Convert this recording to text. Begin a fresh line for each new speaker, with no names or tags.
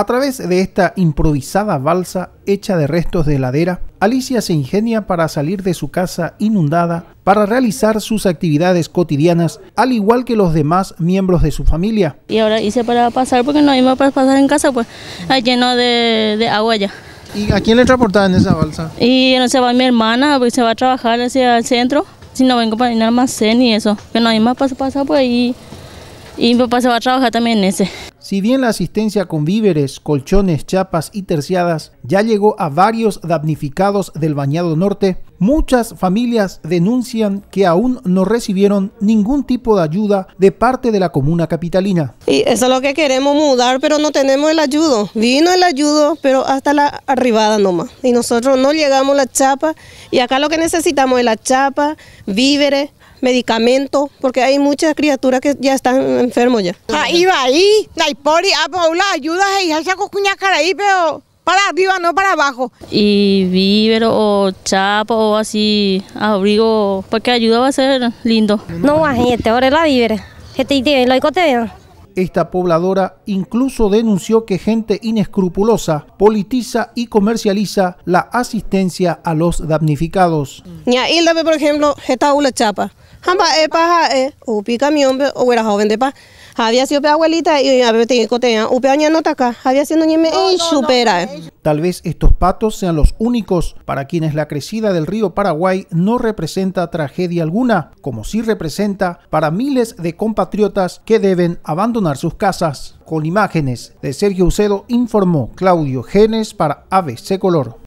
A través de esta improvisada balsa hecha de restos de heladera, Alicia se ingenia para salir de su casa inundada para realizar sus actividades cotidianas, al igual que los demás miembros de su familia.
Y ahora hice para pasar porque no iba para pasar en casa, pues hay lleno de, de agua ya.
¿Y a quién le transportaba en esa balsa?
Y no se va mi hermana, porque se va a trabajar hacia el centro. Si no vengo para al almacén y eso, que no hay más para pasar por ahí. Y mi papá se va a trabajar también en ese.
Si bien la asistencia con víveres, colchones, chapas y terciadas ya llegó a varios damnificados del Bañado Norte, muchas familias denuncian que aún no recibieron ningún tipo de ayuda de parte de la comuna capitalina.
Y eso es lo que queremos mudar, pero no tenemos el ayudo. Vino el ayudo, pero hasta la arribada nomás. Y nosotros no llegamos a la chapa. Y acá lo que necesitamos es la chapa, víveres, medicamentos, porque hay muchas criaturas que ya están enfermos ya.
Ahí va ahí, la hiporia, la ayuda y ya saco cara ahí, pero para arriba, no para abajo.
Y vívero o chapa o así, abrigo, porque ayuda va a ser lindo.
No, gente, ahora la vívere. Gente, lo
esta pobladora incluso denunció que gente inescrupulosa politiza y comercializa la asistencia a los damnificados.
Por ejemplo, esta una chapa. Hamba e paja e upi camión o era joven de pa. Había sido abuelita y había tenido cotea. Upi año no acá. Había sido ñeme y supera.
Tal vez estos patos sean los únicos para quienes la crecida del río Paraguay no representa tragedia alguna, como sí representa para miles de compatriotas que deben abandonar sus casas. Con imágenes de Sergio Ucedo informó Claudio Genes para ABC Color.